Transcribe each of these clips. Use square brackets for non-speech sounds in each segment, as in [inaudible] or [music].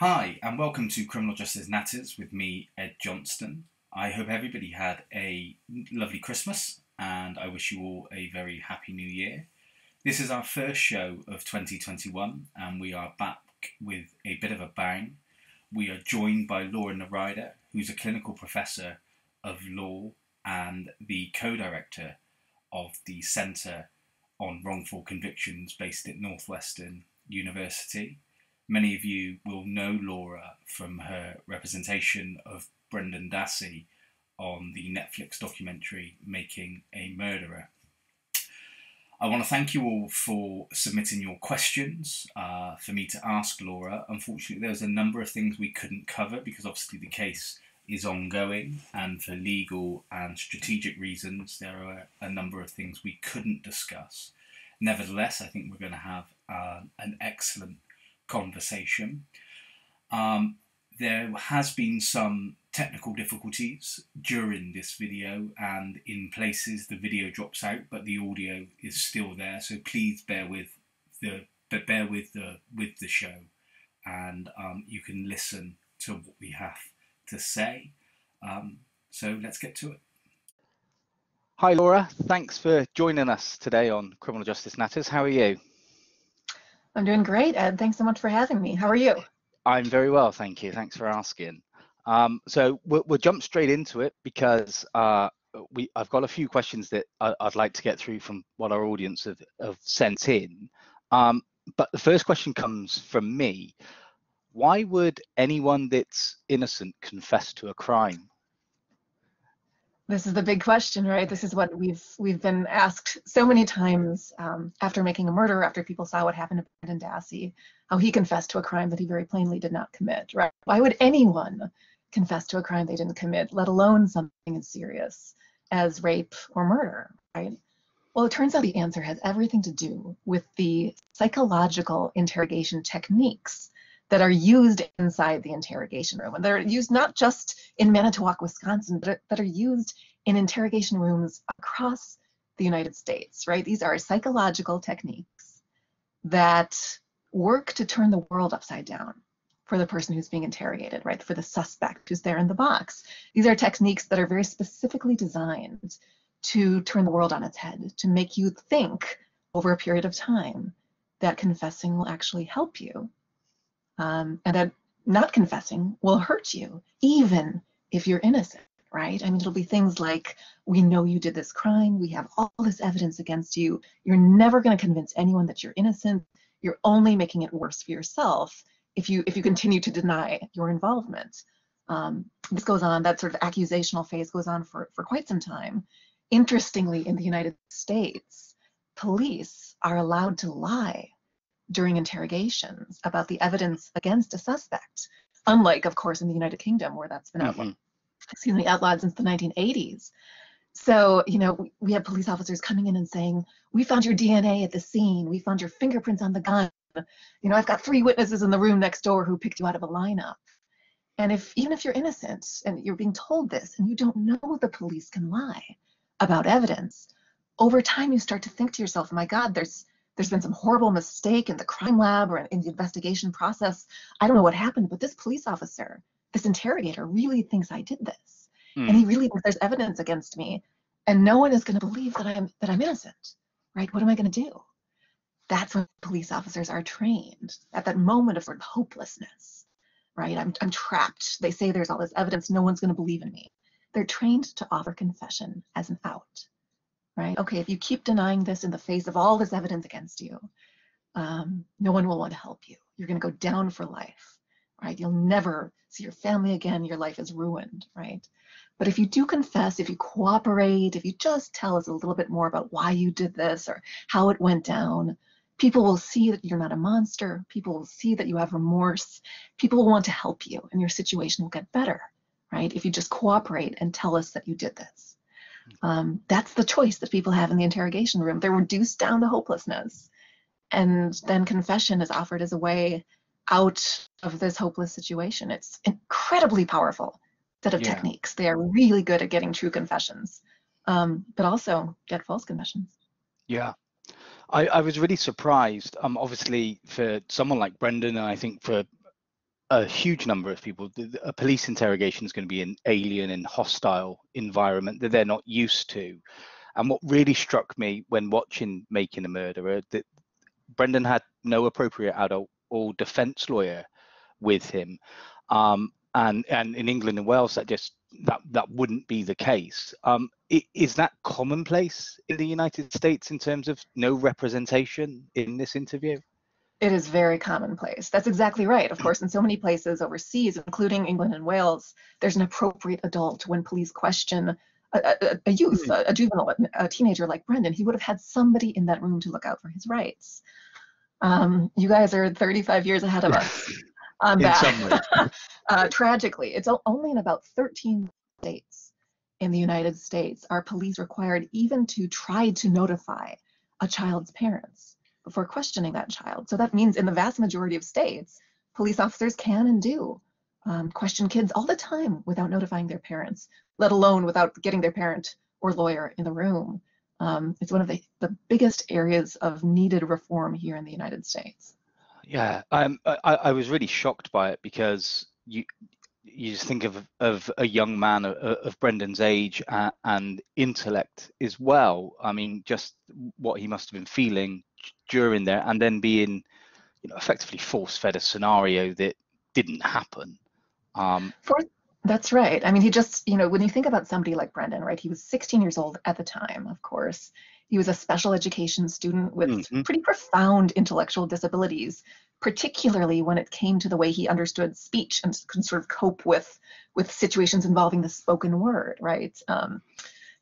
Hi, and welcome to Criminal Justice Natters with me, Ed Johnston. I hope everybody had a lovely Christmas, and I wish you all a very happy new year. This is our first show of 2021, and we are back with a bit of a bang. We are joined by Laura Nirider, who's a clinical professor of law and the co director of the Centre on Wrongful Convictions based at Northwestern University. Many of you will know Laura from her representation of Brendan Dassey on the Netflix documentary Making a Murderer. I want to thank you all for submitting your questions uh, for me to ask Laura. Unfortunately, there's a number of things we couldn't cover because obviously the case is ongoing, and for legal and strategic reasons, there are a number of things we couldn't discuss. Nevertheless, I think we're going to have uh, an excellent conversation. Um, there has been some technical difficulties during this video and in places the video drops out but the audio is still there. So please bear with the but bear with the with the show. And um, you can listen to what we have to say. Um, so let's get to it. Hi laura. Thanks for joining us today on criminal justice natters. How are you I'm doing great, Ed. Thanks so much for having me. How are you? I'm very well, thank you. Thanks for asking. Um, so we'll, we'll, jump straight into it because uh, we I've got a few questions that I, would like to get through from what our audience have, have sent in. Um, but the first question comes from me. Why would anyone that's innocent confess to a crime? This is the big question, right? This is what we've we've been asked so many times um, after making a murder, after people saw what happened to Brendan Dassey, how he confessed to a crime that he very plainly did not commit, right? Why would anyone confess to a crime they didn't commit, let alone something as serious as rape or murder, right? Well, it turns out the answer has everything to do with the psychological interrogation techniques that are used inside the interrogation room. And they're used not just in Manitowoc, Wisconsin, but that are used in interrogation rooms across the United States, right? These are psychological techniques that work to turn the world upside down for the person who's being interrogated, right? For the suspect who's there in the box. These are techniques that are very specifically designed to turn the world on its head, to make you think over a period of time that confessing will actually help you um, and that not confessing will hurt you, even if you're innocent, right? I mean, it'll be things like, we know you did this crime, we have all this evidence against you, you're never going to convince anyone that you're innocent, you're only making it worse for yourself if you if you continue to deny your involvement. Um, this goes on, that sort of accusational phase goes on for, for quite some time. Interestingly, in the United States, police are allowed to lie during interrogations about the evidence against a suspect, unlike, of course, in the United Kingdom, where that's been mm-hmm. outlawed, excuse me, outlawed since the 1980s. So, you know, we have police officers coming in and saying, "We found your DNA at the scene. We found your fingerprints on the gun. You know, I've got three witnesses in the room next door who picked you out of a lineup." And if even if you're innocent and you're being told this and you don't know the police can lie about evidence, over time you start to think to yourself, "My God, there's there's been some horrible mistake in the crime lab or in the investigation process. I don't know what happened, but this police officer, this interrogator, really thinks I did this. Mm. And he really thinks there's evidence against me. And no one is going to believe that I'm that I'm innocent. Right? What am I going to do? That's when police officers are trained at that moment of sort of hopelessness. Right? I'm I'm trapped. They say there's all this evidence, no one's going to believe in me. They're trained to offer confession as an out right? Okay, if you keep denying this in the face of all this evidence against you, um, no one will want to help you. You're going to go down for life, right? You'll never see your family again. Your life is ruined, right? But if you do confess, if you cooperate, if you just tell us a little bit more about why you did this or how it went down, people will see that you're not a monster. People will see that you have remorse. People will want to help you and your situation will get better, right? If you just cooperate and tell us that you did this. Um, that's the choice that people have in the interrogation room. They're reduced down to hopelessness. And then confession is offered as a way out of this hopeless situation. It's incredibly powerful set of yeah. techniques. They are really good at getting true confessions, um, but also get false confessions. Yeah. I, I was really surprised. Um, obviously, for someone like Brendan, and I think for a huge number of people. A police interrogation is going to be an alien and hostile environment that they're not used to. And what really struck me when watching Making a Murderer that Brendan had no appropriate adult or defense lawyer with him. Um, and and in England and Wales, that just that that wouldn't be the case. Um, is that commonplace in the United States in terms of no representation in this interview? It is very commonplace. That's exactly right. Of course, in so many places overseas, including England and Wales, there's an appropriate adult when police question a, a, a youth, hmm. a, a, juvenile, a teenager like Brendan. He would have had somebody in that room to look out for his rights. Um, you guys are 35 years ahead of us on that. [laughs] uh, tragically, it's only in about 13 states in the United States are police required even to try to notify a child's parents before questioning that child. So that means in the vast majority of states, police officers can and do um, question kids all the time without notifying their parents, let alone without getting their parent or lawyer in the room. Um, it's one of the, the biggest areas of needed reform here in the United States. Yeah, um, I, I was really shocked by it because you you just think of of a young man of, of Brendan's age and, and intellect as well. I mean, just what he must have been feeling during there, and then being, you know, effectively force fed a scenario that didn't happen. Um, For, that's right. I mean, he just, you know, when you think about somebody like Brendan, right? He was 16 years old at the time, of course. He was a special education student with mm-hmm. pretty profound intellectual disabilities, particularly when it came to the way he understood speech and could sort of cope with with situations involving the spoken word, right? Um,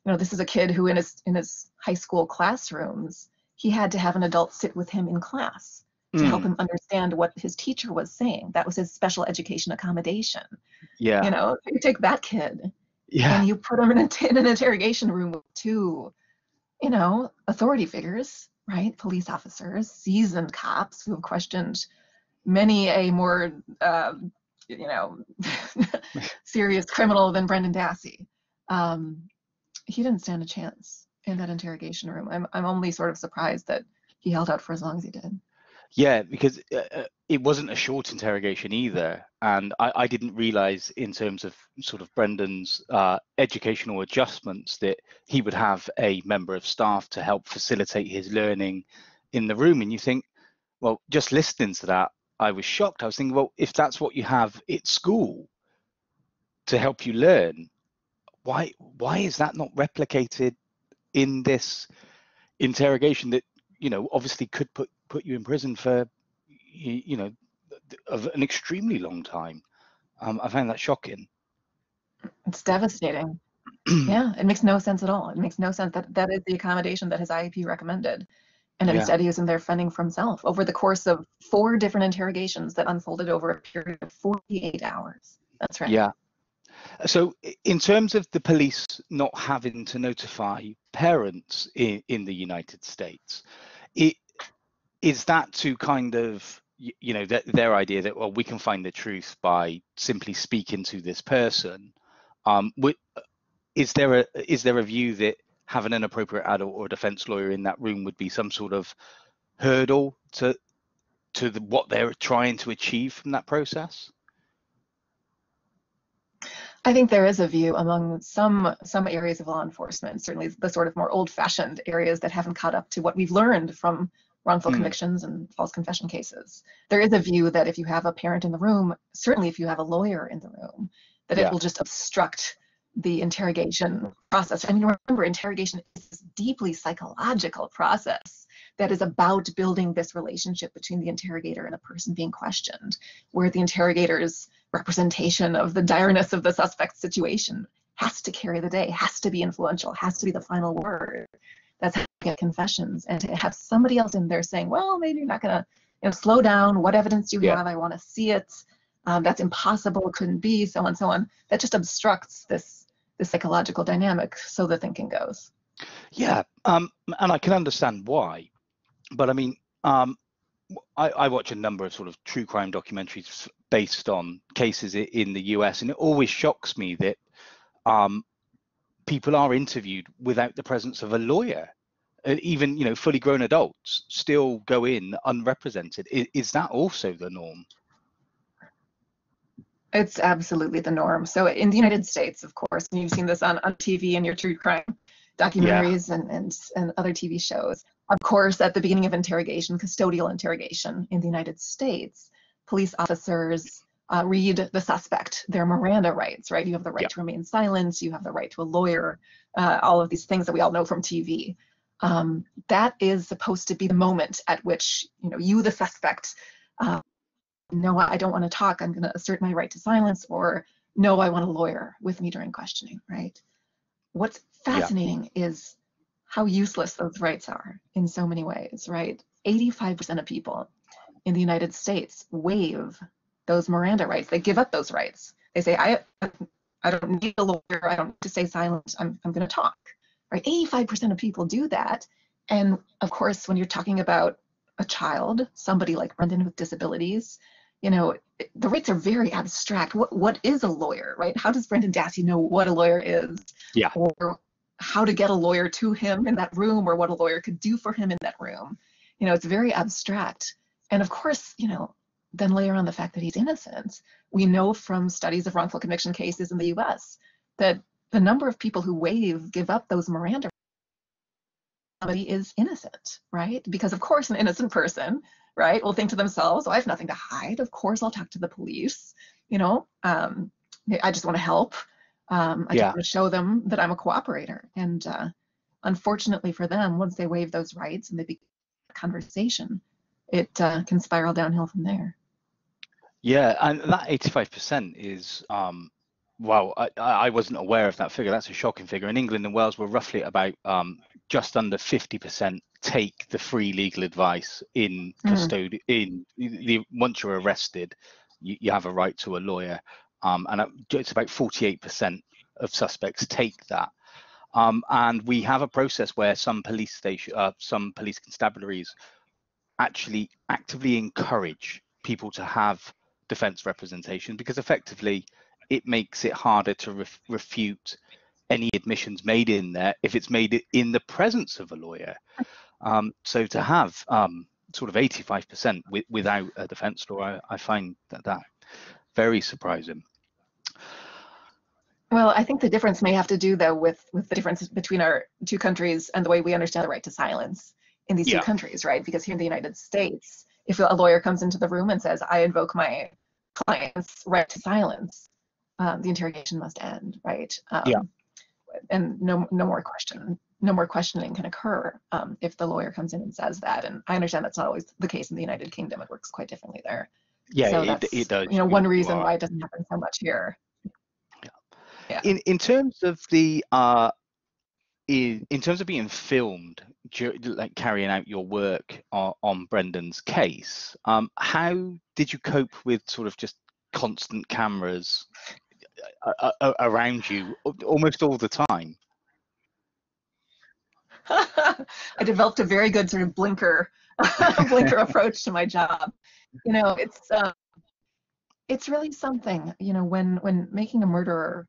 you know, this is a kid who in his in his high school classrooms, he had to have an adult sit with him in class to mm. help him understand what his teacher was saying. That was his special education accommodation. Yeah. You know, you take that kid yeah. and you put him in, a, [laughs] in an interrogation room with two you know, authority figures, right? Police officers, seasoned cops who have questioned many a more, uh, you know, [laughs] serious criminal than Brendan Dassey. Um, he didn't stand a chance in that interrogation room. I'm, I'm only sort of surprised that he held out for as long as he did. Yeah, because uh, uh, it wasn't a short interrogation either, and I, I didn't realize in terms of sort of Brendan's uh, educational adjustments that he would have a member of staff to help facilitate his learning in the room. And you think, well, just listening to that, I was shocked. I was thinking, well, if that's what you have at school to help you learn, why why is that not replicated in this interrogation that you know obviously could put put you in prison for you, know of an extremely long time. Um, I find that shocking. It's devastating. [clears throat] yeah, it makes no sense at all. It makes no sense that that is the accommodation that his IEP recommended. And yeah. instead, he was in there fending for himself over the course of four different interrogations that unfolded over a period of 48 hours. That's right. Yeah. So, in terms of the police not having to notify parents in, in the United States, it, is that to kind of you know their idea that well we can find the truth by simply speaking to this person um is there a is there a view that having an appropriate adult or defense lawyer in that room would be some sort of hurdle to to the, what they're trying to achieve from that process I think there is a view among some some areas of law enforcement, certainly the sort of more old-fashioned areas that haven't caught up to what we've learned from wrongful mm. convictions and false confession cases. There is a view that if you have a parent in the room, certainly if you have a lawyer in the room, that yeah. it will just obstruct the interrogation process. I mean, remember, interrogation is this deeply psychological process that is about building this relationship between the interrogator and the person being questioned, where the interrogator's representation of the direness of the suspect's situation has to carry the day, has to be influential, has to be the final word. That's how you get confessions. And to have somebody else in there saying well maybe you're not going to you know slow down. What evidence do you yeah. have? I want to see it. Um, that's impossible. It couldn't be so on so on. That just obstructs this this psychological dynamic so the thinking goes. Yeah um, and i can understand why but i mean um, I, I, watch a number of sort of true crime documentaries based on cases in the US, and it always shocks me that um, people are interviewed without the presence of a lawyer even you know fully grown adults still go in unrepresented is, is that also the norm It's absolutely the norm. So in the United States, of course, and you've seen this on, on TV and your true crime documentaries yeah. and, and, and other TV shows. Of course, at the beginning of interrogation, custodial interrogation in the United States, police officers uh, read the suspect their Miranda rights, right? You have the right to remain silent, you have the right to a lawyer, uh, all of these things that we all know from TV. Um, that is supposed to be the moment at which you know you, the suspect, uh, no, I don't want to talk. I'm going to assert my right to silence, or no, I want a lawyer with me during questioning, right? What's fascinating yeah. is how useless those rights are in so many ways, right? 85% of people in the United States waive those Miranda rights. They give up those rights. They say, I, I don't need a lawyer. I don't need to stay silent. I'm, I'm going to talk. Right? 85% of people do that. And of course, when you're talking about a child, somebody like Brendan with disabilities, you know, the rights are very abstract. What what is a lawyer, right? How does Brendan Dassey know what a lawyer is? Yeah. Or how to get a lawyer to him in that room or what a lawyer could do for him in that room. You know, it's very abstract. And of course, you know, then layer on the fact that he's innocent. We know from studies of wrongful conviction cases in the US that the number of people who waive, give up those Miranda somebody is innocent, right? Because of course an innocent person, right, will think to themselves, oh, I have nothing to hide. Of course I'll talk to the police. You know, um, I just want to help. Um, I yeah. just want to show them that I'm a cooperator. And uh, unfortunately for them, once they waive those rights and they begin a conversation, it uh, can spiral downhill from there. Yeah, and that 85% is, um, well, I, I wasn't aware of that figure. That's a shocking figure. In England and Wales, we're roughly about um, just under 50% take the free legal advice in mm. custody. In the, once you're arrested, you, you, have a right to a lawyer, um, and it's about 48% of suspects take that. Um, and we have a process where some police station, uh, some police constabularies, actually actively encourage people to have defense representation because effectively it makes it harder to ref- refute any admissions made in there if it's made in the presence of a lawyer. Um, so to have um, sort of 85% with, without a defense lawyer, I, I find that, that very surprising. Well, I think the difference may have to do though with with the difference between our two countries and the way we understand the right to silence in these yeah. two countries, right? Because here in the United States, if a lawyer comes into the room and says, I invoke my client's right to silence, um, the interrogation must end, right? Um, yeah. And no, no more question, no more questioning can occur um, if the lawyer comes in and says that. And I understand that's not always the case in the United Kingdom. It works quite differently there. Yeah, so it, it, does. You know, one reason why it doesn't happen so much here. Yeah. yeah. In in terms of the uh, in in terms of being filmed, like carrying out your work on, on Brendan's case, um, how did you cope with sort of just constant cameras uh, uh, around you almost all the time? [laughs] I developed a very good sort of blinker [laughs] blinker [laughs] approach to my job. You know, it's uh, it's really something. You know, when when making a murderer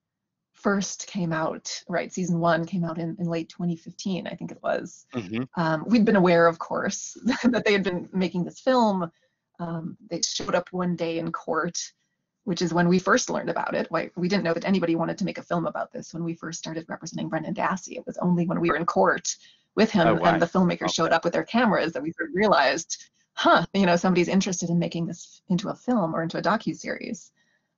first came out, right? Season one came out in, in late 2015, I think it was. Mm-hmm. Um, we'd been aware, of course, [laughs] that they had been making this film. Um, they showed up one day in court, which is when we first learned about it. Why we didn't know that anybody wanted to make a film about this when we first started representing Brendan Dassey. It was only when we were in court with him oh, wow. and the filmmakers okay. showed up with their cameras that we realized, huh, you know, somebody's interested in making this into a film or into a docu series.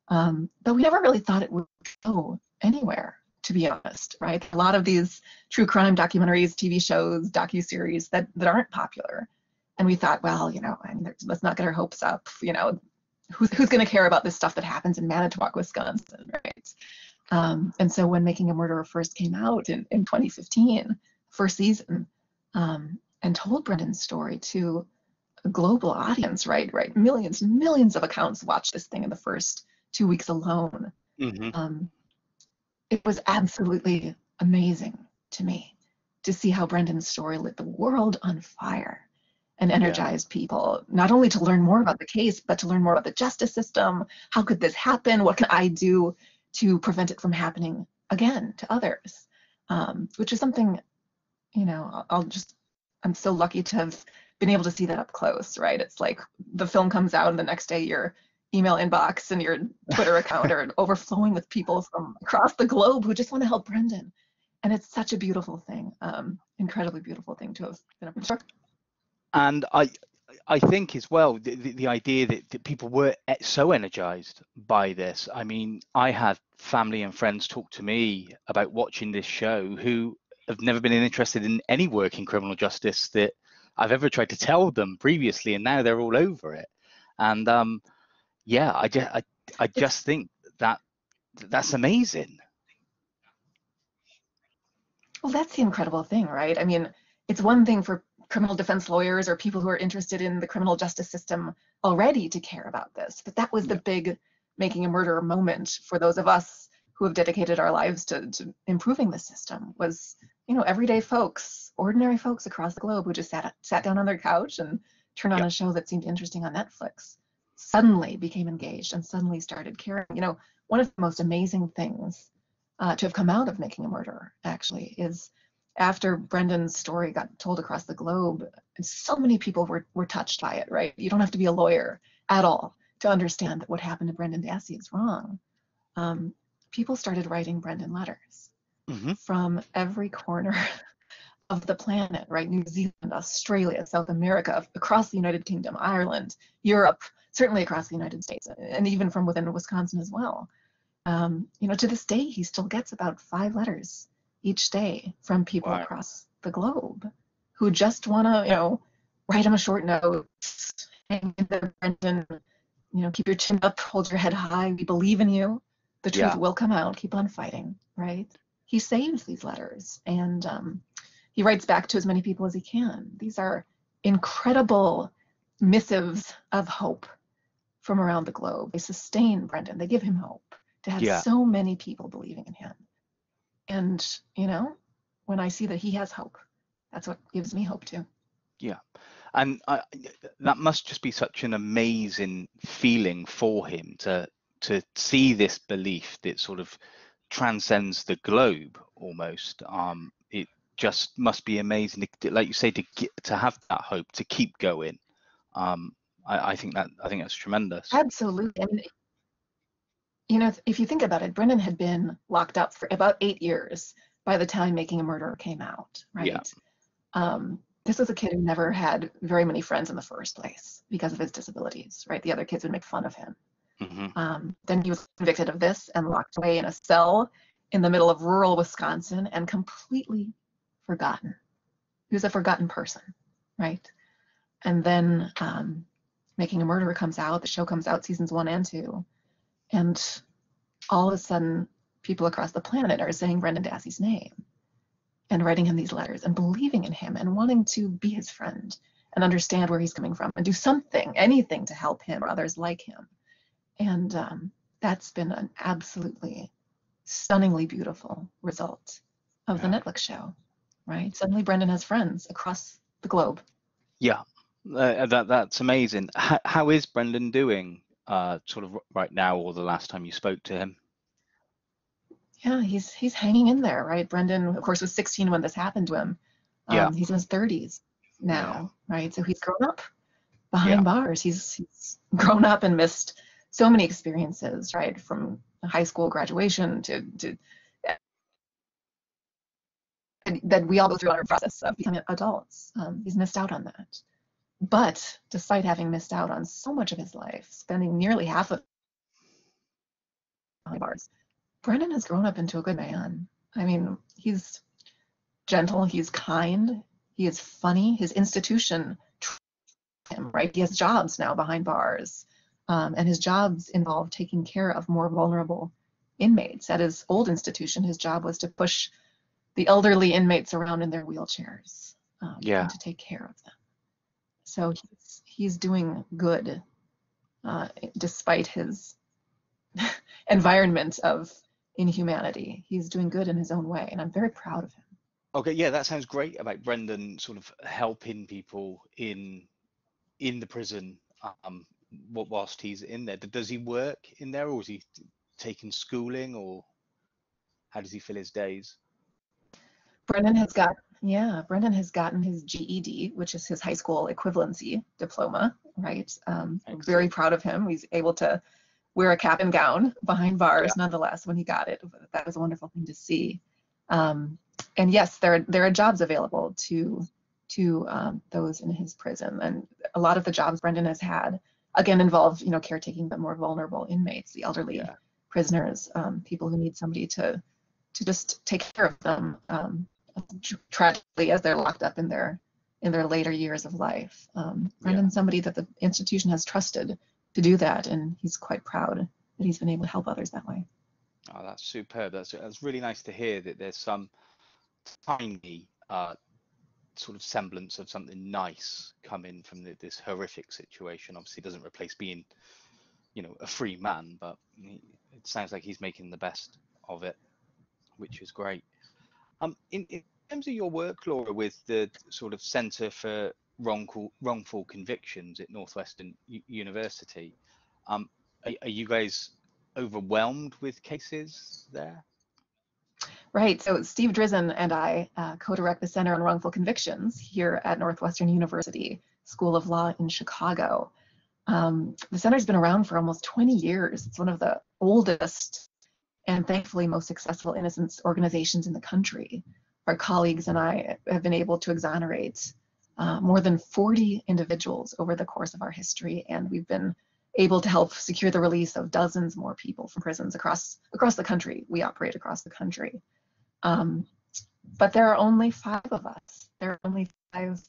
Um, but we never really thought it would go anywhere to be honest right? A lot of these true crime documentaries tv shows docu-series that that aren't popular. And we thought well you know let's not get our hopes up you know. Who's, who's going to care about this stuff that happens in manitowoc wisconsin right? Um, and so when making a murderer first came out in, in 2015 first season um, and told brendan's story to global audience right right millions millions of accounts watched this thing in the first two weeks alone mm-hmm. um, it was absolutely amazing to me to see how Brendan's story lit the world on fire and energized yeah. people, not only to learn more about the case, but to learn more about the justice system. How could this happen? What can I do to prevent it from happening again to others? Um, which is something, you know, I'll just, I'm so lucky to have been able to see that up close, right? It's like the film comes out and the next day you're email inbox and your Twitter account are [laughs] overflowing with people from across the globe who just want to help Brendan. And it's such a beautiful thing, um, incredibly beautiful thing to have been a part of. And I, I think as well the, the, the idea that, that, people were so energized by this. I mean, I had family and friends talk to me about watching this show who have never been interested in any work in criminal justice that I've ever tried to tell them previously, and now they're all over it. And um, yeah, I just I, I just think that that's amazing. Well, that's the incredible thing, right? I mean, it's one thing for criminal defense lawyers or people who are interested in the criminal justice system already to care about this, but that was the big making a murderer moment for those of us who have dedicated our lives to, to improving the system was you know everyday folks ordinary folks across the globe who just sat sat down on their couch and turned on yep. a show that seemed interesting on netflix suddenly became engaged and suddenly started caring you know one of the most amazing things uh, to have come out of making a murderer actually is after brendan's story got told across the globe and so many people were, were touched by it right you don't have to be a lawyer at all to understand that what happened to brendan dassey is wrong um, people started writing Brendan letters mm-hmm. from every corner of the planet, right? New Zealand, Australia, South America, across the United Kingdom, Ireland, Europe, certainly across the United States, and even from within Wisconsin as well. Um, you know, to this day, he still gets about five letters each day from people wow. across the globe who just want to, you know, write him a short note, hang in there, Brendan, you know, keep your chin up, hold your head high. We believe in you the truth yeah. will come out. Keep on fighting, right? He saves these letters and um, he writes back to as many people as he can. These are incredible missives of hope from around the globe. They sustain Brendan. They give him hope to have yeah. so many people believing in him. And, you know, when I see that he has hope, that's what gives me hope too. Yeah. And I, that must just be such an amazing feeling for him to to see this belief that sort of transcends the globe almost um, it just must be amazing to, like you say to get to have that hope to keep going. Um, I, I, think that i think that's tremendous. Absolutely. And you know if you think about it brendan had been locked up for about eight years by the time making a murderer came out right? Yeah. um, this was a kid who never had very many friends in the first place because of his disabilities right? The other kids would make fun of him. Mm-hmm. Um, then he was convicted of this and locked away in a cell in the middle of rural Wisconsin and completely forgotten. He was a forgotten person, right? And then um, Making a Murderer comes out, the show comes out seasons one and two, and all of a sudden, people across the planet are saying Brendan Dassey's name and writing him these letters and believing in him and wanting to be his friend and understand where he's coming from and do something, anything to help him or others like him. And um, that's been an absolutely stunningly beautiful result of yeah. the Netflix show, right? Suddenly Brendan has friends across the globe. Yeah, uh, that that's amazing. How, how is Brendan doing, uh, sort of right now, or the last time you spoke to him? Yeah, he's he's hanging in there, right? Brendan, of course, was 16 when this happened to him. Um, yeah. He's in his 30s now, yeah. right? So he's grown up behind yeah. bars. He's he's grown up and missed so many experiences, right? From high school graduation to, to that we all go through our process of becoming adults. Um, he's missed out on that. But despite having missed out on so much of his life, spending nearly half of bars, Brendan has grown up into a good man. I mean, he's gentle, he's kind, he is funny. His institution, him, right? He has jobs now behind bars. Um, and his jobs involve taking care of more vulnerable inmates. At his old institution, his job was to push the elderly inmates around in their wheelchairs um, yeah. to take care of them. So he's, he's doing good uh, despite his [laughs] environment of inhumanity. He's doing good in his own way, and I'm very proud of him. Okay, yeah, that sounds great about Brendan sort of helping people in in the prison um, whilst he's in there? Does he work in there, or is he taking schooling, or how does he fill his days? Brendan has got Yeah, Brendan has gotten his GED, which is his high school equivalency diploma, right? Um, very proud of him. He's able to wear a cap and gown behind bars, yeah. nonetheless, when he got it. That was a wonderful thing to see. Um, and yes, there there are jobs available to to um, those in his prison, and a lot of the jobs Brendan has had again involve you know caretaking the more vulnerable inmates, the elderly yeah. prisoners, um, people who need somebody to to just take care of them um, tragically as they're locked up in their in their later years of life. Um, Brendan's yeah. somebody that the institution has trusted to do that, and he's quite proud that he's been able to help others that way. Oh, that's superb. That's that's really nice to hear that there's some tiny uh, sort of semblance of something nice coming from the, this horrific situation. Obviously, doesn't replace being, you know, a free man, but it sounds like he's making the best of it, which is great. Um, in, in terms of your work, Laura, with the sort of Centre for Wrongful Wrongful Convictions at Northwestern U- University, um, are, are you guys overwhelmed with cases there? Right. So Steve Drizin and I uh, co-direct the Center on Wrongful Convictions here at Northwestern University School of Law in Chicago. Um, the center's been around for almost 20 years. It's one of the oldest and thankfully most successful innocence organizations in the country. Our colleagues and I have been able to exonerate uh, more than 40 individuals over the course of our history, and we've been able to help secure the release of dozens more people from prisons across across the country. We operate across the country. Um, but there are only five of us. There are only five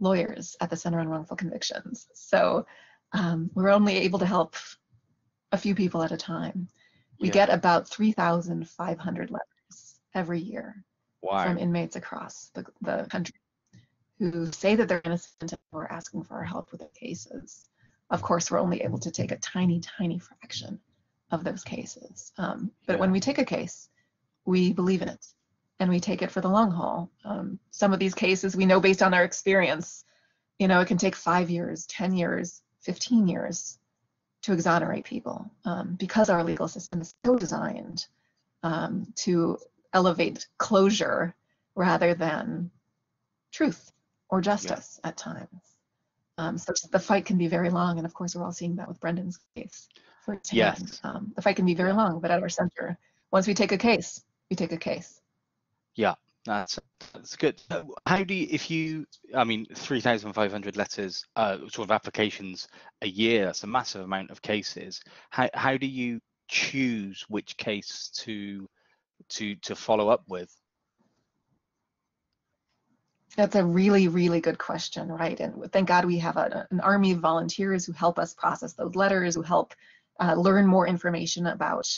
lawyers at the Center on Wrongful Convictions. So um, we're only able to help a few people at a time. We yeah. get about 3,500 letters every year wow. from inmates across the, the country who say that they're innocent and are asking for our help with their cases. Of course, we're only able to take a tiny, tiny fraction of those cases. Um, but yeah. when we take a case, we believe in it and we take it for the long haul. Um, some of these cases we know based on our experience, you know, it can take five years, 10 years, 15 years to exonerate people um, because our legal system is so designed um, to elevate closure rather than truth or justice yeah. at times. Um, so the fight can be very long, and of course, we're all seeing that with Brendan's case. Yes. Um, the fight can be very long, but at our center, once we take a case, we take a case. Yeah, that's that's good. How do you, if you, I mean, 3,500 letters, uh, sort of applications a year, that's a massive amount of cases. How, how do you choose which case to, to, to follow up with? That's a really, really good question, right? And thank God we have a, an army of volunteers who help us process those letters, who help uh, learn more information about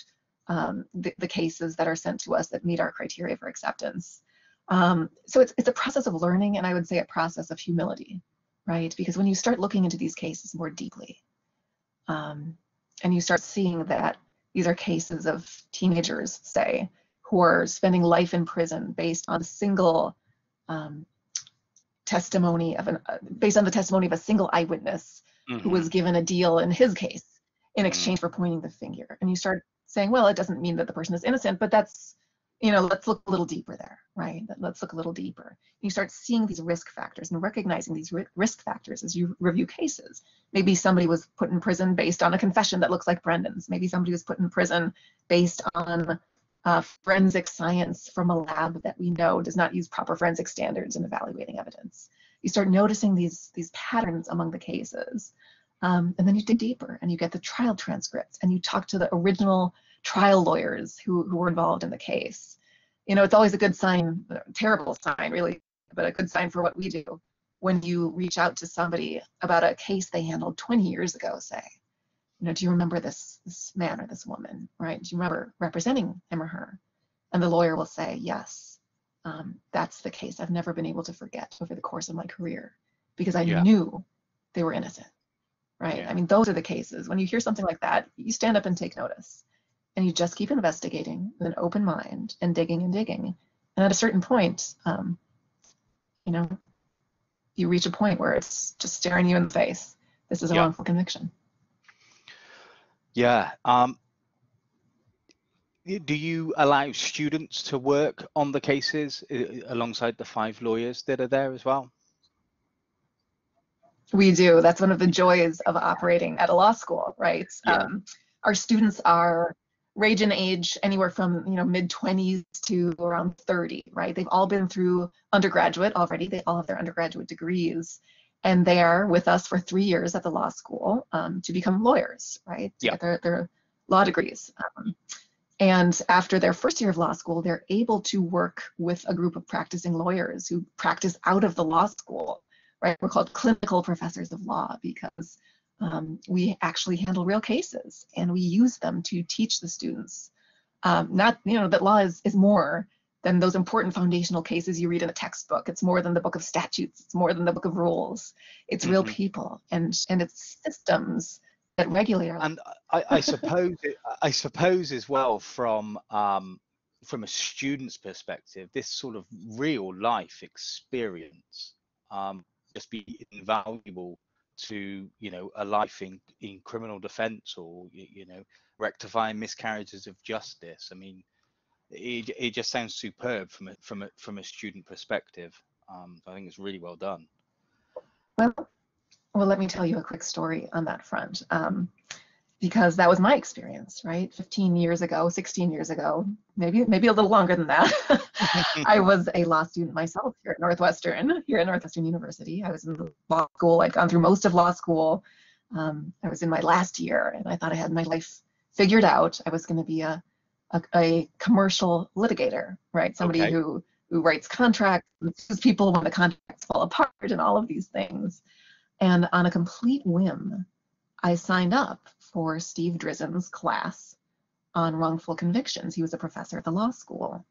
um, the, the, cases that are sent to us that meet our criteria for acceptance. Um, so it's, it's a process of learning and I would say a process of humility, right? Because when you start looking into these cases more deeply um, and you start seeing that these are cases of teenagers, say, who are spending life in prison based on a single um, testimony of an, uh, based on the testimony of a single eyewitness mm-hmm. who was given a deal in his case in exchange mm-hmm. for pointing the finger. And you start saying, well, it doesn't mean that the person is innocent, but that's, you know, let's look a little deeper there, right? Let's look a little deeper. You start seeing these risk factors and recognizing these risk factors as you review cases. Maybe somebody was put in prison based on a confession that looks like Brendan's. Maybe somebody was put in prison based on uh, forensic science from a lab that we know does not use proper forensic standards in evaluating evidence. You start noticing these, these patterns among the cases. Um, and then you dig deeper and you get the trial transcripts and you talk to the original trial lawyers who, who were involved in the case. You know, it's always a good sign, terrible sign really, but a good sign for what we do when you reach out to somebody about a case they handled 20 years ago, say. You know, do you remember this, this man or this woman, right? Do you remember representing him or her? And the lawyer will say, yes, um, that's the case I've never been able to forget over the course of my career because I yeah. knew they were innocent right? Yeah. I mean, those are the cases. When you hear something like that, you stand up and take notice. And you just keep investigating with an open mind and digging and digging. And at a certain point, um, you know, you reach a point where it's just staring you in the face. This is a yeah. wrongful conviction. Yeah. Um, do you allow students to work on the cases uh, alongside the five lawyers that are there as well? We do. That's one of the joys of operating at a law school, right? Yeah. Um, our students are range in age anywhere from you know mid 20s to around 30 right? They've all been through undergraduate already. They all have their undergraduate degrees and they are with us for three years at the law school um, to become lawyers right? To yeah. get their, their law degrees. Um, and after their first year of law school they're able to work with a group of practicing lawyers who practice out of the law school right? We're called clinical professors of law because um, we actually handle real cases and we use them to teach the students. Um, not, you know, that law is, is more than those important foundational cases you read in a textbook. It's more than the book of statutes. It's more than the book of rules. It's mm-hmm. real people and and it's systems that regulate our. And I, I suppose it, I suppose as well from um, from a student's perspective, this sort of real life experience um, just be invaluable to you know a life in in criminal defense or you know rectifying miscarriages of justice. I mean it, it just sounds superb from a from a from a student perspective um, i think it's really well done. Well well let me tell you a quick story on that front. Um, because that was my experience, right? 15 years ago, 16 years ago, maybe maybe a little longer than that. [laughs] I was a law student myself here at Northwestern, here at Northwestern University. I was in law school. I'd gone through most of law school. Um, I was in my last year, and I thought I had my life figured out. I was going to be a, a, a commercial litigator, right? Somebody okay. who who writes contracts and sues people when the contracts fall apart, and all of these things. And on a complete whim, I signed up for Steve Drizin's class on wrongful convictions. He was a professor at the law school.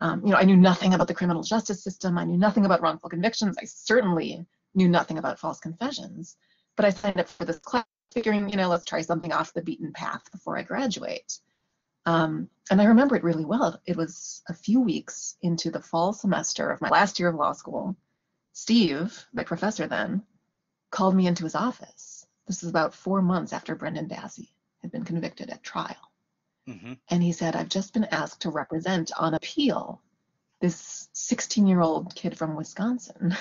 Um, you know, I knew nothing about the criminal justice system. I knew nothing about wrongful convictions. I certainly knew nothing about false confessions. But I signed up for this class, figuring, you know, let's try something off the beaten path before I graduate. Um, and I remember it really well. It was a few weeks into the fall semester of my last year of law school. Steve, my professor then, called me into his office this is about four months after Brendan Dassey had been convicted at trial. Mm-hmm. And he said, I've just been asked to represent on appeal this 16 year old kid from Wisconsin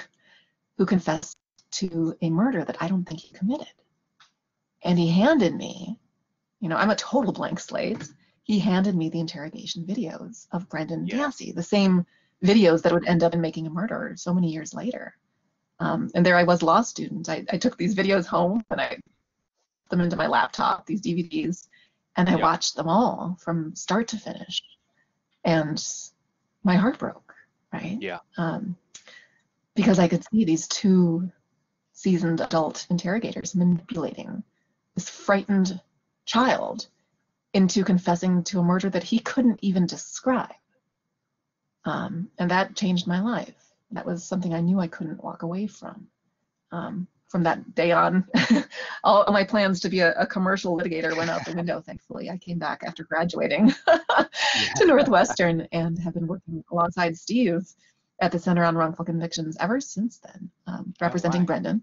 who confessed to a murder that I don't think he committed. And he handed me, you know, I'm a total blank slate. He handed me the interrogation videos of Brendan yeah. Dassey, the same videos that would end up in making a murderer so many years later. Um, and there I was, law student. I, I took these videos home and I put them into my laptop, these DVDs, and I yeah. watched them all from start to finish. And my heart broke, right? Yeah. Um, because I could see these two seasoned adult interrogators manipulating this frightened child into confessing to a murder that he couldn't even describe. Um, and that changed my life that was something I knew I couldn't walk away from. Um, from that day on, [laughs] all my plans to be a, a, commercial litigator went out the [laughs] window. Thankfully, I came back after graduating [laughs] to Northwestern and have been working alongside Steve at the Center on Wrongful Convictions ever since then, um, oh, representing oh, Brendan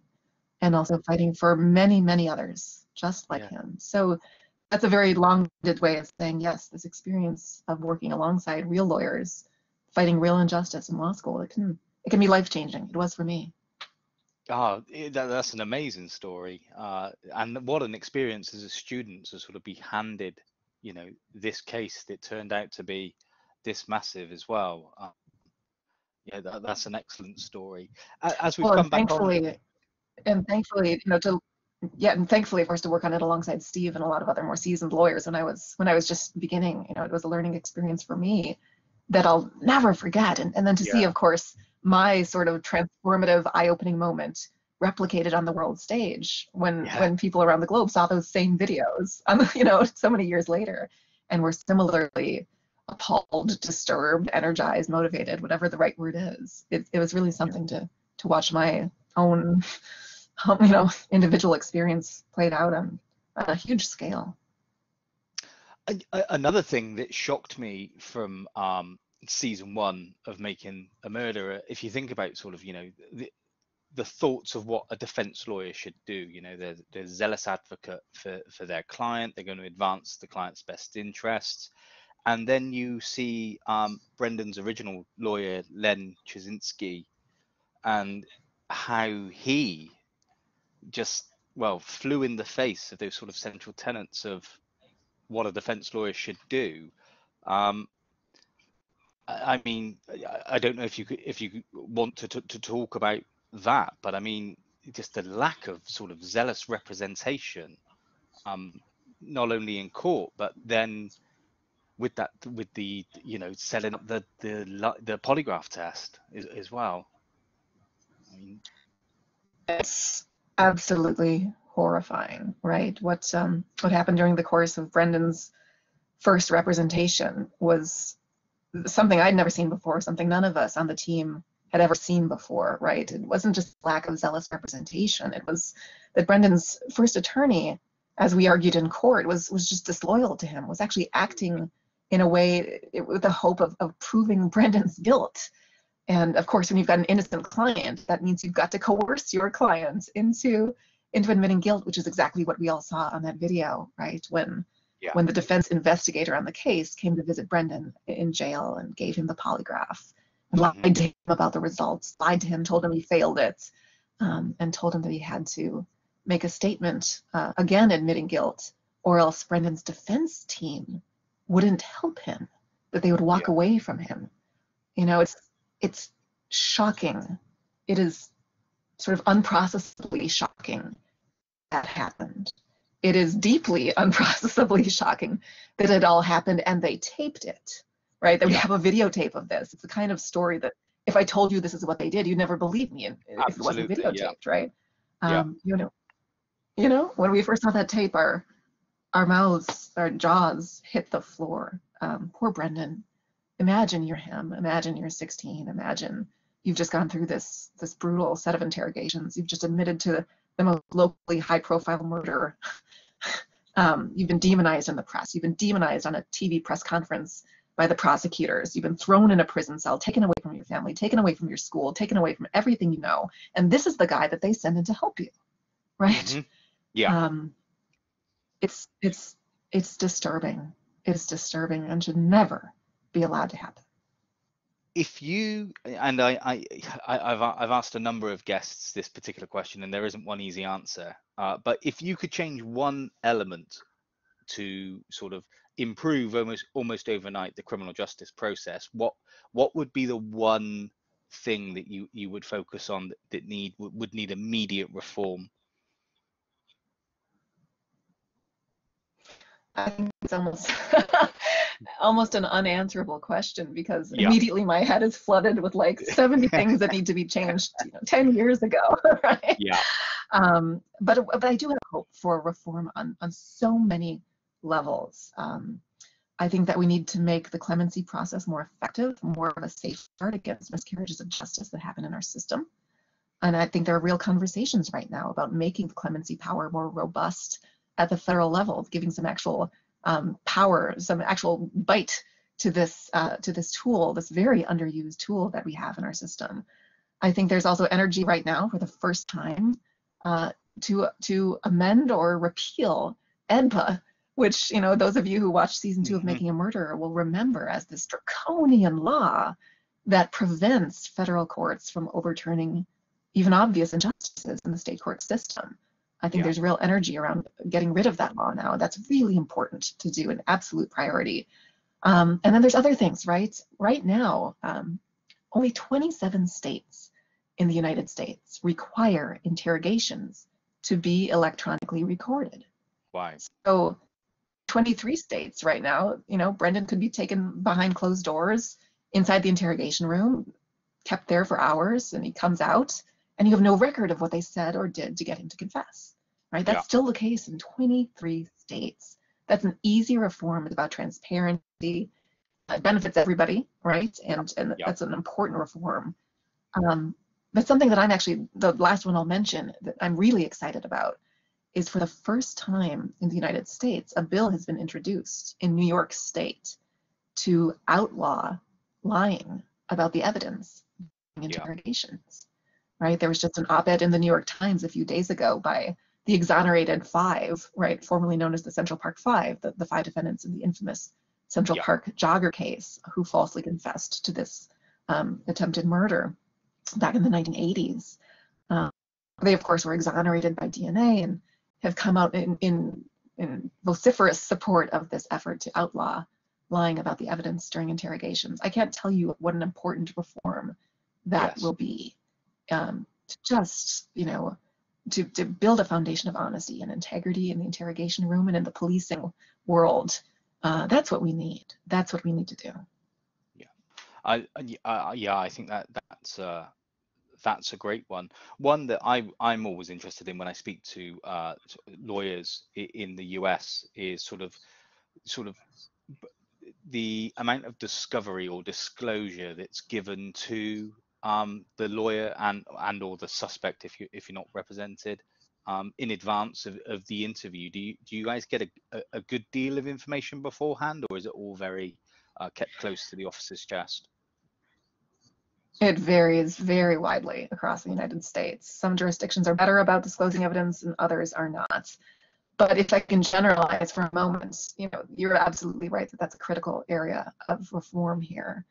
and also fighting for many, many others just like yeah. him. So that's a very long-winded way of saying yes. This experience of working alongside real lawyers, fighting real injustice in law school, it can can be life changing. It was for me. Oh, that, that's an amazing story, uh, and what an experience as a student to sort of be handed, you know, this case that turned out to be this massive as well. Uh, yeah, that, that's an excellent story. As we've well, come back on, and thankfully, you know, to yeah, and thankfully, of course, to work on it alongside Steve and a lot of other more seasoned lawyers when I was when I was just beginning, you know, it was a learning experience for me that I'll never forget. And and then to yeah. see, of course, my sort of transformative eye-opening moment replicated on the world stage when yeah. when people around the globe saw those same videos [laughs] um, you know so many years later and were similarly appalled disturbed energized motivated whatever the right word is. It, it was really something to to watch my own [laughs] um, you know individual experience played out on, on a huge scale. Another thing that shocked me from um, season one of making a murderer if you think about sort of you know the, the thoughts of what a defense lawyer should do you know they're, they're zealous advocate for for their client they're going to advance the client's best interests and then you see um, Brendan's original lawyer, Len Kachinsky, and how he just well flew in the face of those sort of central tenets of what a defense lawyer should do. Um, I mean, I don't know if you could, if you want to, to, to talk about that, but I mean, just the lack of sort of zealous representation, um, not only in court, but then with that, with the, you know, setting up the, the, the polygraph test as, as well. I mean, it's absolutely horrifying, right? What um, what happened during the course of Brendan's first representation was something I'd never seen before, something none of us on the team had ever seen before, right? It wasn't just lack of zealous representation. It was that Brendan's first attorney, as we argued in court, was was just disloyal to him, was actually acting in a way with the hope of, of proving Brendan's guilt. And of course, when you've got an innocent client, that means you've got to coerce your clients into into admitting guilt, which is exactly what we all saw on that video, right? When yeah. when the defense investigator on the case came to visit Brendan in jail and gave him the polygraph, and mm-hmm. lied to him about the results, lied to him, told him he failed it, um, and told him that he had to make a statement, uh, again admitting guilt, or else Brendan's defense team wouldn't help him, that they would walk yeah. away from him. You know, it's it's shocking. It is sort of unprocessably shocking that happened it is deeply [laughs] unprocessably shocking that it all happened and they taped it, right? That we have a videotape of this. It's the kind of story that if I told you this is what they did, you'd never believe me if it wasn't videotaped, yeah. right? Um, yeah. You know, you know, when we first saw that tape, our our mouths, our jaws hit the floor. Um, poor Brendan. Imagine you're him. Imagine you're 16. Imagine you've just gone through this this brutal set of interrogations. You've just admitted to the most locally high profile murder. Um, you've been demonized in the press. You've been demonized on a TV press conference by the prosecutors. You've been thrown in a prison cell, taken away from your family, taken away from your school, taken away from everything you know. And this is the guy that they send in to help you, right? Mm-hmm. Yeah. Um, it's it's it's disturbing. It's disturbing and should never be allowed to happen if you and I, I, I have I've asked a number of guests this particular question, and there isn't one easy answer. Uh, but if you could change one element to sort of improve almost almost overnight the criminal justice process, what what would be the one thing that you you would focus on that, that need would need immediate reform? I think it's almost [laughs] almost an unanswerable question because yeah. immediately my head is flooded with like [laughs] 70 things that need to be changed you know, 10 years ago, [laughs] right? Yeah. Um, but but I do have hope for reform on on so many levels. Um, I think that we need to make the clemency process more effective, more of a safeguard against miscarriages of justice that happen in our system. And I think there are real conversations right now about making the clemency power more robust at the federal level, giving some actual um, power, some actual bite to this uh, to this tool, this very underused tool that we have in our system. I think there's also energy right now for the first time uh, to to amend or repeal AEDPA, which you know those of you who watched season 2 of mm-hmm. Making a Murderer will remember as this draconian law that prevents federal courts from overturning even obvious injustices in the state court system. I think yeah. there's real energy around getting rid of that law now. That's really important to do, an absolute priority. Um, and then there's other things, right? Right now, um, only 27 states in the United States require interrogations to be electronically recorded. Why? So 23 states right now, you know, Brendan could be taken behind closed doors inside the interrogation room, kept there for hours, and he comes out and you have no record of what they said or did to get him to confess, right? That's yeah. still the case in 23 states. That's an easy reform. It's about transparency. It benefits everybody, right? And and yeah. that's an important reform. Um, but something that I'm actually the last one I'll mention that I'm really excited about is for the first time in the United States, a bill has been introduced in New York State to outlaw lying about the evidence in interrogations right? There was just an op-ed in the New York Times a few days ago by the exonerated five, right, formerly known as the Central Park Five, the, the five defendants in the infamous Central Yeah. Park jogger case, who falsely confessed to this um, attempted murder back in the 1980s. Uh, they, of course, were exonerated by DNA and have come out in, in, in vociferous support of this effort to outlaw lying about the evidence during interrogations. I can't tell you what an important reform that Yes. will be. Um, to just, you know, to, to build a foundation of honesty and integrity in the interrogation room and in the policing world. Uh, that's what we need. That's what we need to do. I, I- y- uh, yeah, I think that that's uh, that's a great one. One that I I'm always interested in when I speak to uh, lawyers in the US is sort of sort of the amount of discovery or disclosure that's given to um, the lawyer and and or the suspect if you if you're not represented um, in advance of, of the interview. Do you do you guys get a, a, good deal of information beforehand, or is it all very uh, kept close to the officer's chest? It varies very widely across the United States. Some jurisdictions are better about disclosing evidence and others are not. But if I can generalize for a moment, you know, you're absolutely right that that's a critical area of reform here.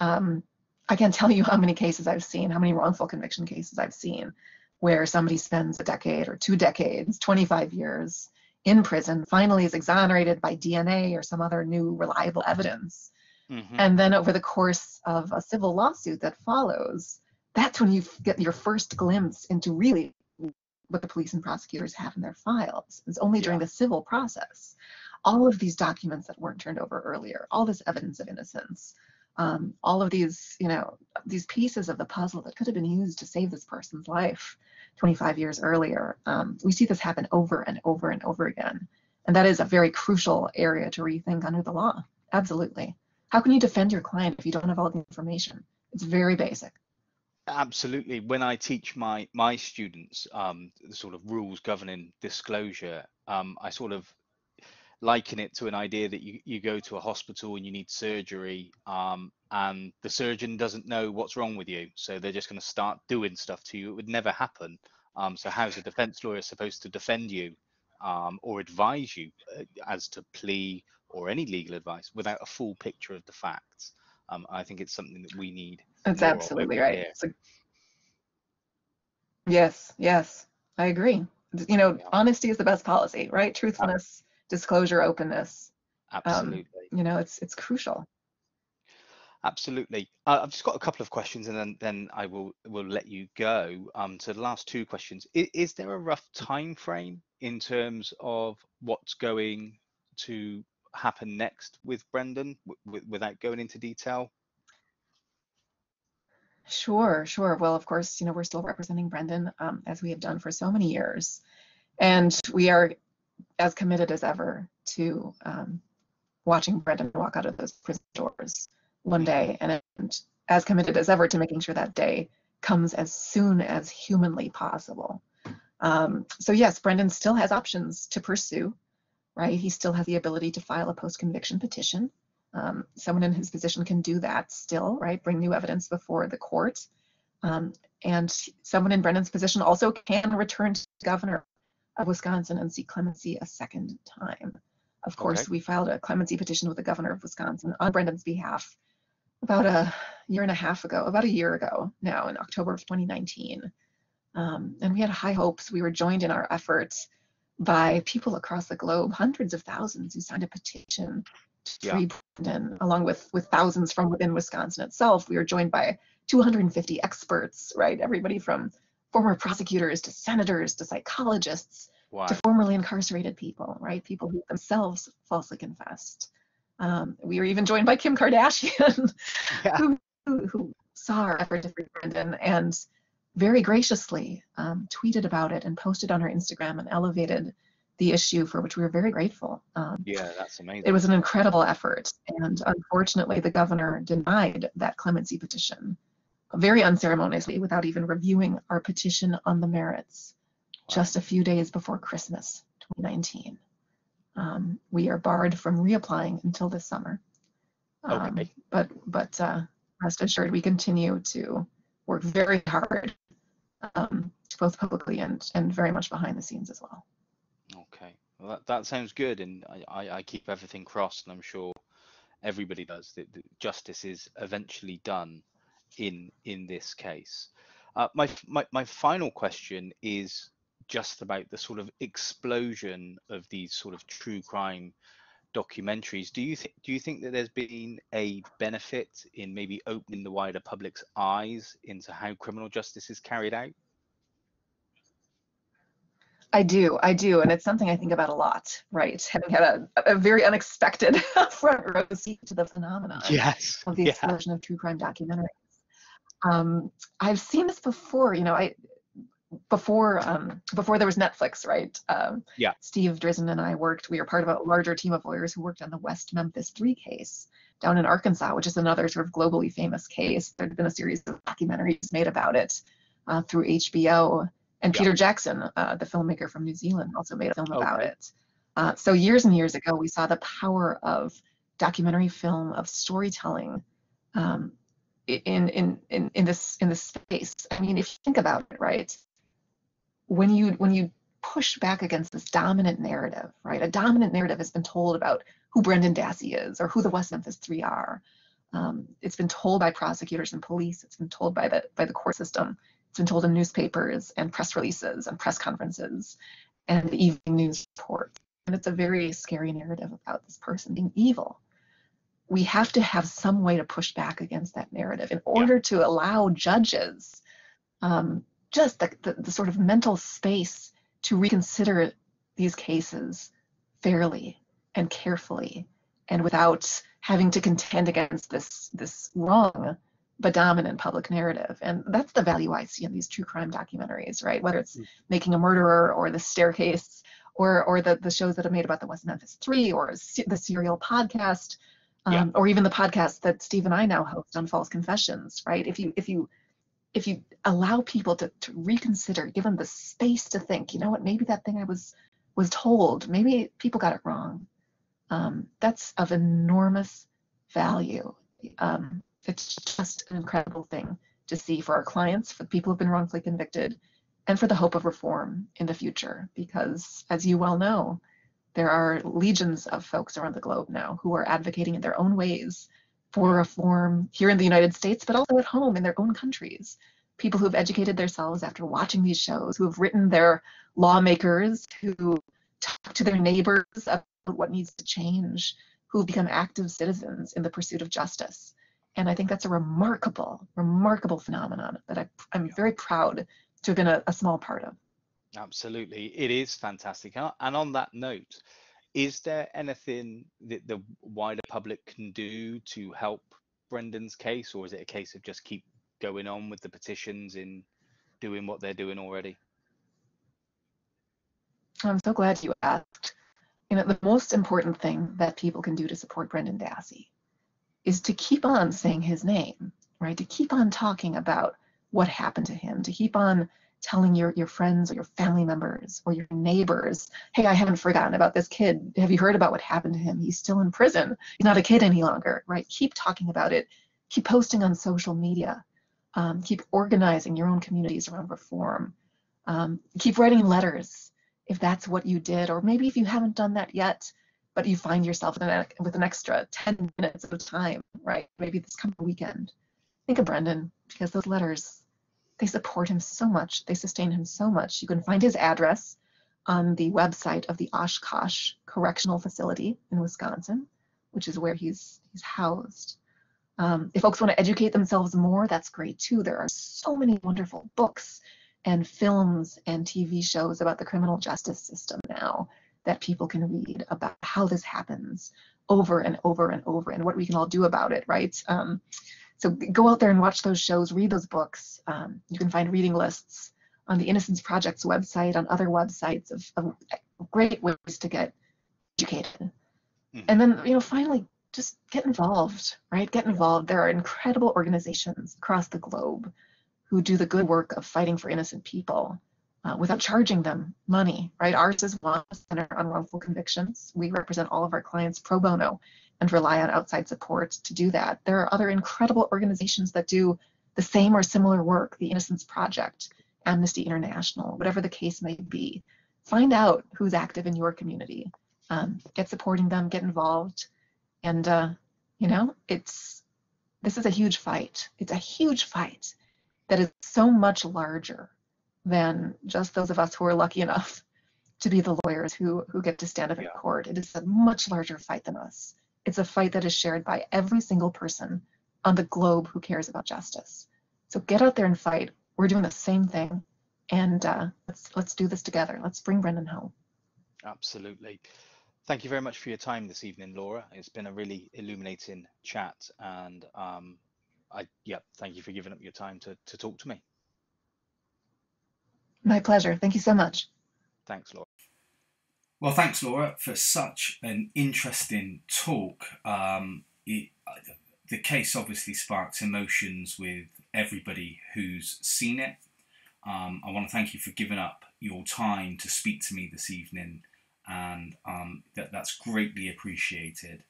Um, I can't tell you how many cases I've seen, how many wrongful conviction cases I've seen, where somebody spends a decade or two decades, 25 years in prison, finally is exonerated by DNA or some other new reliable evidence. Mhm. And then over the course of a civil lawsuit that follows, that's when you get your first glimpse into really what the police and prosecutors have in their files. It's only during Yeah. the civil process. All of these documents that weren't turned over earlier, all this evidence of innocence, um, all of these, you know, these pieces of the puzzle that could have been used to save this person's life 25 years earlier. Um, we see this happen over and over and over again. And that is a very crucial area to rethink under the law. Absolutely. How can you defend your client if you don't have all the information? It's very basic. Absolutely. When I teach my my students um, the sort of rules governing disclosure, um, I sort of liken it to an idea that you, you go to a hospital and you need surgery, um, and the surgeon doesn't know what's wrong with you, so they're just going to start doing stuff to you. It would never happen. Um, so how's a defense lawyer supposed to defend you um, or advise you uh, as to plea or any legal advice without a full picture of the facts? Um, I think it's something that we need That's absolutely right. here. It's a- yes, yes, I agree. You know, honesty is the best policy, right? Truthfulness, disclosure, openness. Absolutely. You know, it's it's crucial. Absolutely. Uh, I've just got a couple of questions, and then then I will will let you go. Um, so the last two questions: is, is there a rough time frame in terms of what's going to happen next with Brendan, without going into detail? Sure, sure. Well, of course, you know, we're still representing Brendan um, as we have done for so many years. And we are as committed as ever to um, watching Brendan walk out of those prison doors one day and, and as committed as ever to making sure that day comes as soon as humanly possible. Um, so, yes, Brendan still has options to pursue, right? He still has the ability to file a post conviction petition. Um, someone in his position can do that still, right? Bring new evidence before the court. Um, and someone in Brendan's position also can return to governor of Wisconsin and seek clemency a second time. Of course, Okay. we filed a clemency petition with the governor of Wisconsin on Brendan's behalf about a year and a half ago, about a year ago now, in October of 2019. Um, and we had high hopes. We were joined in our efforts by people across the globe, hundreds of thousands who signed a petition to Yeah. free Brendan, along with, with thousands from within Wisconsin itself. We were joined by 250 experts, right? Everybody from former prosecutors to senators to psychologists Wow. to formerly incarcerated people, right? People who themselves falsely confessed. Um, we were even joined by Kim Kardashian, [laughs] Yeah. who, who, who saw our effort to free Brendan and very graciously um, tweeted about it and posted on her Instagram and elevated the issue for which we were very grateful. Um, Yeah, that's amazing. it was an incredible effort, and unfortunately, the governor denied that clemency petition very unceremoniously without even reviewing our petition on the merits Wow. just a few days before Christmas 2019. Um, we are barred from reapplying until this summer. Um, Okay. But but uh, rest assured, we continue to work very hard, um, both publicly and and very much behind the scenes as well. Okay, well, that, that sounds good, and I, I, I keep everything crossed, and I'm sure everybody does. That, that justice is eventually done in in this case. Uh, my, my my final question is just about the sort of explosion of these sort of true crime documentaries. Do you think do you think that there's been a benefit in maybe opening the wider public's eyes into how criminal justice is carried out? I do, I do, and it's something I think about a lot. Right, [laughs] having had a, a very unexpected [laughs] front row seat to the phenomenon yes. of the explosion of true crime documentaries. Um, I've seen this before. You know, I before um, before there was Netflix, right? Um, yeah. Steve Drizin and I worked. We were part of a larger team of lawyers who worked on the West Memphis Three case down in Arkansas, which is another sort of globally famous case. There had been a series of documentaries made about it uh, through HBO, and yeah. Peter Jackson, uh, the filmmaker from New Zealand, also made a film okay. about it. Uh, so years and years ago, we saw the power of documentary film of storytelling um, in, in in in this in this space. I mean, if you think about it, right? when you when you push back against this dominant narrative, right? A dominant narrative has been told about who Brendan Dassey is or who the West Memphis Three are. Um, it's been told by prosecutors and police. It's been told by the by the court system. It's been told in newspapers and press releases and press conferences and evening news reports. And it's a very scary narrative about this person being evil. We have to have some way to push back against that narrative in order yeah. to allow judges um, just the, the, the sort of mental space to reconsider these cases fairly and carefully and without having to contend against this this wrong but dominant public narrative and that's the value i see in these true crime documentaries right whether it's mm. making a murderer or the staircase or or the, the shows that are made about the west memphis three or the serial podcast um, yeah. or even the podcast that steve and i now host on false confessions right if you if you if you allow people to, to reconsider, give them the space to think, you know what, maybe that thing I was was told, maybe people got it wrong. Um, that's of enormous value. Um, it's just an incredible thing to see for our clients, for people who've been wrongfully convicted, and for the hope of reform in the future. Because as you well know, there are legions of folks around the globe now who are advocating in their own ways for reform here in the United States, but also at home in their own countries. People who have educated themselves after watching these shows, who have written their lawmakers, who talk to their neighbors about what needs to change, who have become active citizens in the pursuit of justice. And I think that's a remarkable, remarkable phenomenon that I, am very proud to have been a, a small part of. Absolutely. It is fantastic. And on that note, is there anything that the wider public can do to help Brendan's case, or is it a case of just keep going on with the petitions in doing what they're doing already? I'm so glad you asked. You know, the most important thing that people can do to support Brendan Dassey is to keep on saying his name, right? To keep on talking about what happened to him, to keep on telling your, your friends or your family members or your neighbors, hey, I haven't forgotten about this kid. Have you heard about what happened to him? He's still in prison. He's not a kid any longer, right? Keep talking about it. Keep posting on social media. Um, keep organizing your own communities around reform. Um, keep writing letters if that's what you did, or maybe if you haven't done that yet, but you find yourself an, with an extra 10 minutes of time, right? Maybe this coming weekend. Think of Brendan because those letters they support him so much. They sustain him so much. You can find his address on the website of the Oshkosh Correctional Facility in Wisconsin, which is where he's he's housed. Um, if folks want to educate themselves more, that's great too. There are so many wonderful books and films and TV shows about the criminal justice system now that people can read about how this happens over and over and over and what we can all do about it, right? Um, so go out there and watch those shows, read those books. Um, you can find reading lists on the Innocence Project's website, on other websites of, of great ways to get educated. Mm-hmm. And then, you know, finally, just get involved, right? Get involved. There are incredible organizations across the globe who do the good work of fighting for innocent people uh, without charging them money, right? Ours is one center on wrongful convictions. We represent all of our clients pro bono and rely on outside support to do that. There are other incredible organizations that do the same or similar work, the Innocence Project, Amnesty International, whatever the case may be. Find out who's active in your community. Um, get supporting them, get involved, and uh, You know, it's this is a huge fight. It's a huge fight that is so much larger than just those of us who are lucky enough to be the lawyers who who get to stand up in court. It is a much larger fight than us. It's a fight that is shared by every single person on the globe who cares about justice. So get out there and fight. We're doing the same thing, and uh, let's let's do this together. Let's bring Brendan home. Absolutely. Thank you very much for your time this evening, Laura. It's been a really illuminating chat, and um, I yeah, thank you for giving up your time to to talk to me. My pleasure. Thank you so much. Thanks, Laura. Well, thanks, Laura, for such an interesting talk. Um, it, the case obviously sparks emotions with everybody who's seen it. Um, I want to thank you for giving up your time to speak to me this evening, and um, that, that's greatly appreciated.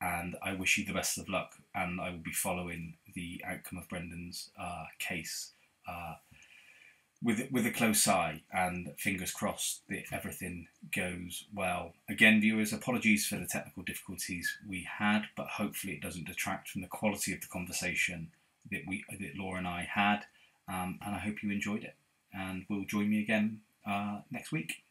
And I wish you the best of luck, and I will be following the outcome of Brendan's uh, case. Uh, with with a close eye and fingers crossed that everything goes well. Again, viewers, apologies for the technical difficulties we had, but hopefully it doesn't detract from the quality of the conversation that we that Laura and I had. Um, and I hope you enjoyed it. And will join me again uh, next week.